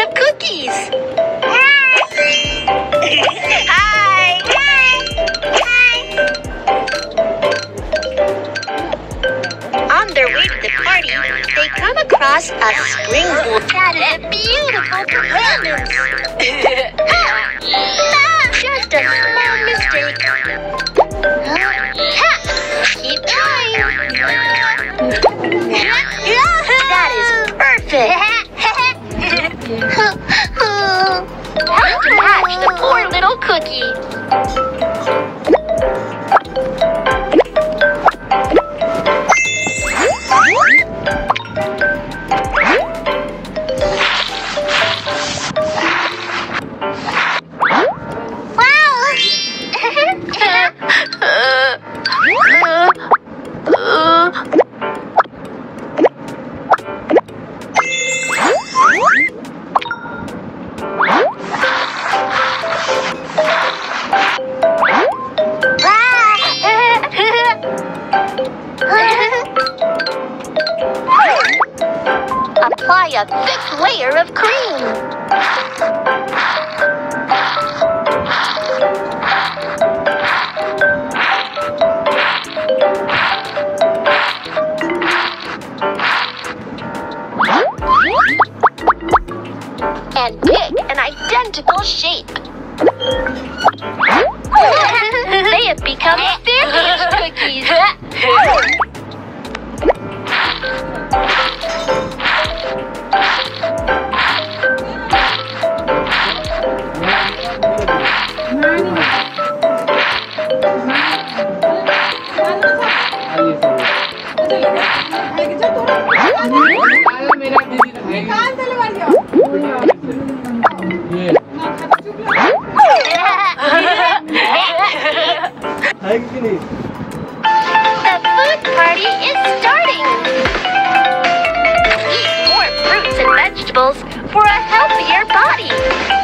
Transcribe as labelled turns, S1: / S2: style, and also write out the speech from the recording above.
S1: some cookies. Hi.
S2: Hi.
S1: Hi. On their way to the party, they come across a spring springboard. That is a beautiful performance. just a small mistake. aqui. Apply a thick layer of cream. And pick an identical shape. they have become The food party is starting! Eat more fruits and vegetables for a healthier body!